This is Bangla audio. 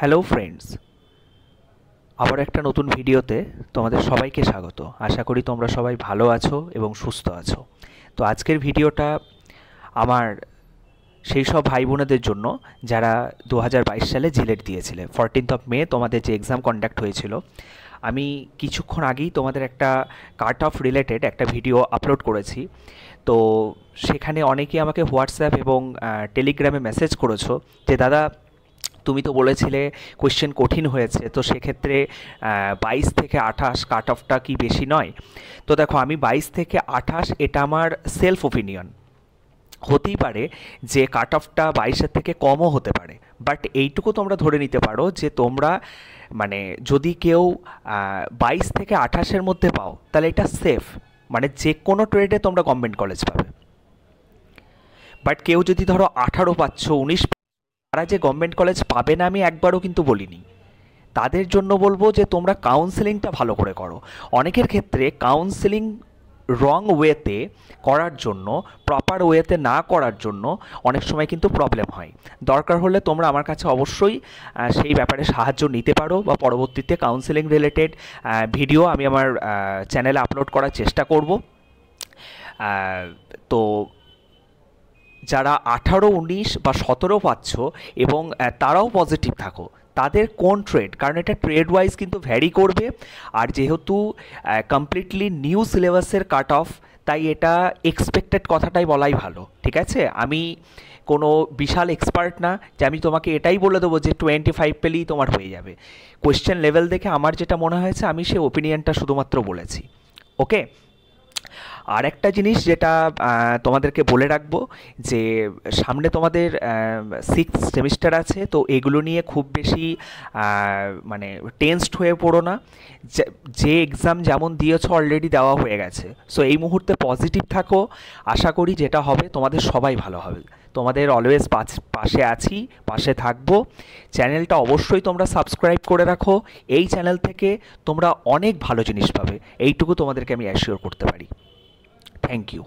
হ্যালো ফ্রেন্ডস, আবার একটা নতুন ভিডিওতে তোমাদের সবাইকে স্বাগত। আশা করি তোমরা সবাই ভালো আছো এবং সুস্থ আছো। তো আজকের ভিডিওটা আমার সেই সব ভাই বোনেদের জন্য যারা দু হাজার বাইশ সালে জিলেট দিয়েছিলে। ফরটিন্থ অফ মে তোমাদের যে এক্সাম কন্ডাক্ট হয়েছিল, আমি কিছুক্ষণ আগেই তোমাদের একটা কাট অফ রিলেটেড একটা ভিডিও আপলোড করেছি। তো সেখানে অনেকেই আমাকে হোয়াটসঅ্যাপ এবং টেলিগ্রামে মেসেজ করেছ যে, দাদা তুমি তো বলেছিলে কোয়েশ্চেন কঠিন হয়েছে, তো সেক্ষেত্রে বাইশ থেকে আঠাশ কাট অফটা কি বেশি নয়? তো দেখো, আমি বাইশ থেকে আঠাশ এটা আমার সেলফ ওপিনিয়ন হতেই পারে যে কাট অফটা বাইশের থেকে কমও হতে পারে বাট এইটুকু তোমরা ধরে নিতে পারো যে তোমরা মানে যদি কেউ বাইশ থেকে আঠাশের মধ্যে পাও, তাহলে এটা সেফ মানে যে কোনো ট্রেডে তোমরা গভর্নমেন্ট কলেজ পাবে। বাট কেউ যদি ধরো আঠারো পাচ্ছ, উনিশ তারা যে গভর্নমেন্ট কলেজ পাবে না আমি একবারও কিন্তু বলিনি। তাদের জন্য বলব যে তোমরা কাউন্সেলিংটা ভালো করে করো। অনেকের ক্ষেত্রে কাউন্সেলিং রং ওয়েতে করার জন্য প্রপার ওয়েতে না করার জন্য অনেক সময় কিন্তু প্রবলেম হয়। দরকার হলে তোমরা আমার কাছে অবশ্যই সেই ব্যাপারে সাহায্য নিতে পারো বা পরবর্তীতে কাউন্সেলিং রিলেটেড ভিডিও আমি আমার চ্যানেলে আপলোড করার চেষ্টা করব। তো যারা আঠারো, উনিশ বা সতেরো পাচ্ছ এবং তারাও পজিটিভ থাকো। তাদের কোন ট্রেড কারণ এটা ট্রেড ওয়াইজ কিন্তু ভ্যারি করবে। আর যেহেতু কমপ্লিটলি নিউ সিলেবাসের কাট অফ তাই এটা এক্সপেক্টেড কথাটাই বলাই ভালো। ঠিক আছে? আমি কোনো বিশাল এক্সপার্ট না যে আমি তোমাকে এটাই বলে দেবো যে টোয়েন্টি ফাইভ পেলেই তোমার হয়ে যাবে। কোয়েশ্চেন লেভেল দেখে আমার যেটা মনে হয়েছে, আমি সে ওপিনিয়নটা শুধুমাত্র বলেছি। ওকে আর একটা জিনিস যেটা তোমাদেরকে বলে রাখব যে সামনে তোমাদের সিক্স সেমিস্টার আছে, তো এগুলো নিয়ে খুব বেশি মানে টেন্সড হয়ে পড়ো না। যে এক্সাম যেমন দিয়েছ অলরেডি দেওয়া হয়ে গেছে। সো এই মুহূর্তে পজিটিভ থাকো। আশা করি যেটা হবে, তোমাদের সবাই ভালো হবে। তোমাদের অলওয়েজ পাশে আছি, পাশে থাকব। চ্যানেলটা অবশ্যই তোমরা সাবস্ক্রাইব করে রাখো। এই চ্যানেল থেকে তোমরা অনেক ভালো জিনিস পাবে। এইটুকু তোমাদেরকে আমি অ্যাসিওর করতে পারি। Thank you.